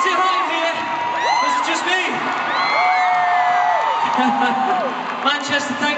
Is it hot in here? Or is it just me? Manchester, thank you.